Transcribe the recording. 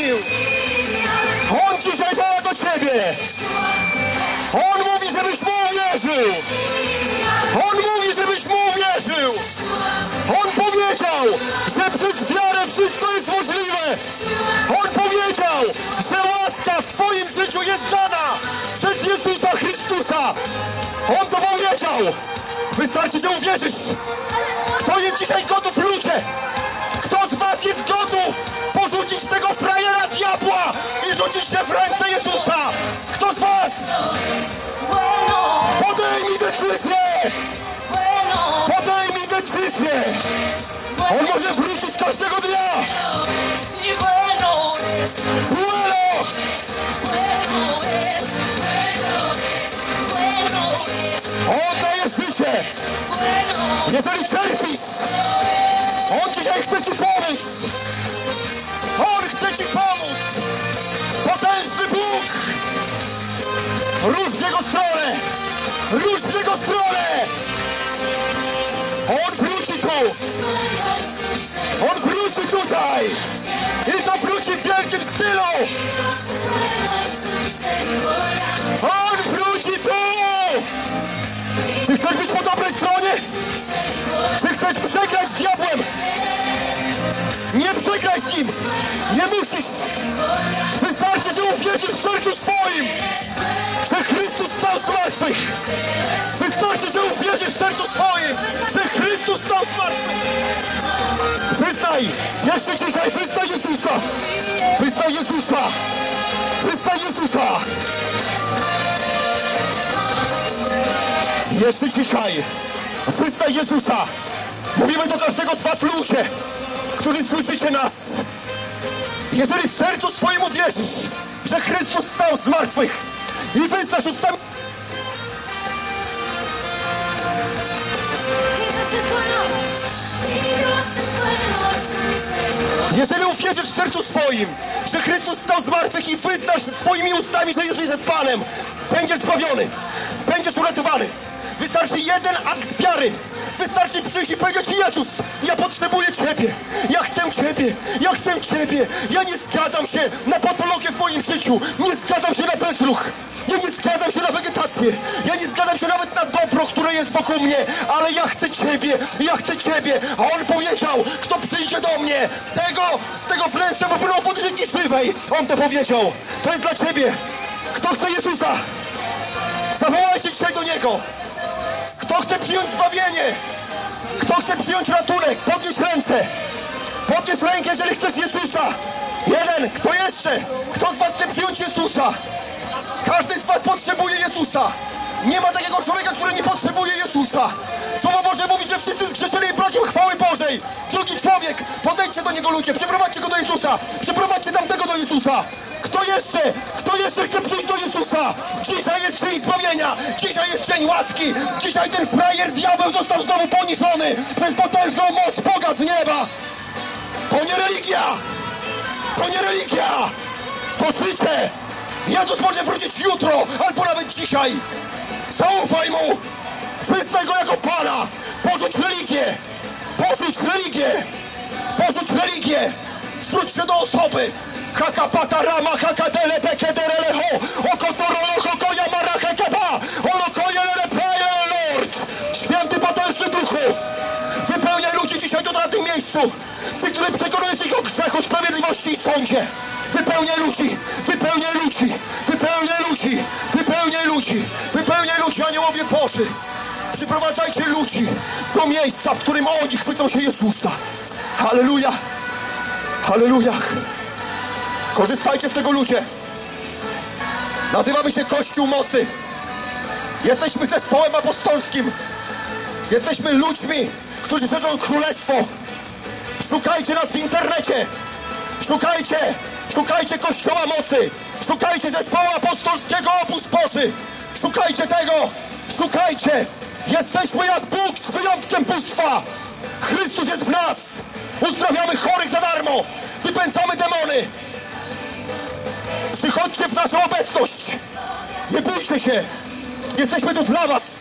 zmienił. On dzisiaj woła do ciebie. On mówi, żebyś mu uwierzył. On mówi, żebyś mu uwierzył. On powiedział, że przez wiarę wszystko jest możliwe. On powiedział, że łaska w twoim życiu jest dana przez Jezusa Chrystusa. On to powiedział. Wystarczy, że uwierzysz. Kto jest dzisiaj gotów się w ręce Jezusa? Kto z was? Podejmij decyzję! Podejmij decyzję! On może wrócić każdego dnia! Buelo! On daje życie! Jeżeli cierpisz, On stronę! On wróci tu! On wróci tutaj! I to wróci w wielkim stylu! On wróci tu! Czy chcesz być po dobrej stronie? Czy chcesz przegrać z diabłem? Nie przegraj z nim! Nie musisz! Jeszcze dzisiaj wyznaj Jezusa! Wyznaj Jezusa! Wyznaj Jezusa! Jeszcze dzisiaj wyznaj Jezusa! Mówimy do każdego z was ludzie, którzy słyszycie nas. Jeżeli w sercu swoim uwierzysz, że Chrystus stał z martwych i wyznasz ustami swoim, że Chrystus stał z martwych i wyznasz swoimi ustami, że Jezus jest Panem, będziesz zbawiony, będziesz uratowany. Wystarczy jeden akt wiary. Wystarczy przyjść i powiedzieć Jezus, ja potrzebuję Ciebie, ja chcę Ciebie, ja chcę Ciebie. Ja nie zgadzam się na patologię w moim życiu, nie zgadzam się na bezruch, ja nie zgadzam się na wegetację, ja nie zgadzam się nawet na dobro, które jest wokół mnie, ale ja chcę Ciebie, ja chcę Ciebie. A On powiedział, kto przyjdzie do mnie, tego z tego wnętrza popłyną pod rzeki żywej. On to powiedział. To jest dla Ciebie. Kto chce Jezusa? Zawołajcie dzisiaj do Niego. Kto chce przyjąć zbawienie? Kto chce przyjąć ratunek? Podnieś ręce. Podnieś rękę, jeżeli chcesz Jezusa. Jeden. Kto jeszcze? Kto z was chce przyjąć Jezusa? Każdy z was potrzebuje Jezusa. Nie ma takiego człowieka, który nie potrzebuje Jezusa. Słowo Boże mówi, że wszyscy zgrzeszyli brakiem chwały Bożej. Drugi człowiek, podejdźcie do niego ludzie, przeprowadźcie go do Jezusa. Przeprowadźcie tamtego do Jezusa. Kto jeszcze? Kto jeszcze chce przyjść do Jezusa? Dzisiaj jest dzień zbawienia. Dzisiaj jest dzień łaski. Dzisiaj ten frajer diabeł został znowu poniżony przez potężną moc Boga z nieba. To nie religia. To nie religia. To życie. Jezus może wrócić jutro, albo nawet dzisiaj. Zaufaj Mu. Wyznaj Go jako Pana. Porzuć religię. Porzuć religię. Porzuć religię. Zwróć się do osoby. Hakapata rama hakadele pekedere ho. Okotorolo hokoja mara hekeba. Olokoje lerepeje Lord. Święty potężny duchu. Wypełniaj ludzi dzisiaj tu na tym miejscu. Ty, który przekonujesz ich o grzechu, sprawiedliwości i sądzie. Wypełniaj ludzi, wypełniaj ludzi, wypełniaj ludzi, wypełniaj ludzi, wypełniaj ludzi, aniołowie Boży. Przyprowadzajcie ludzi do miejsca, w którym oni chwycą się Jezusa. Halleluja, halleluja. Korzystajcie z tego ludzie. Nazywamy się Kościół Mocy. Jesteśmy zespołem apostolskim. Jesteśmy ludźmi, którzy siedzą królestwo. Szukajcie nas w internecie. Szukajcie, szukajcie Kościoła Mocy. Szukajcie zespołu apostolskiego Opus Boży. Szukajcie tego. Szukajcie. Jesteśmy jak Bóg z wyjątkiem bóstwa. Chrystus jest w nas. Uzdrawiamy chorych za darmo. Wypędzamy demony. Przychodźcie w naszą obecność. Nie bójcie się. Jesteśmy tu dla was.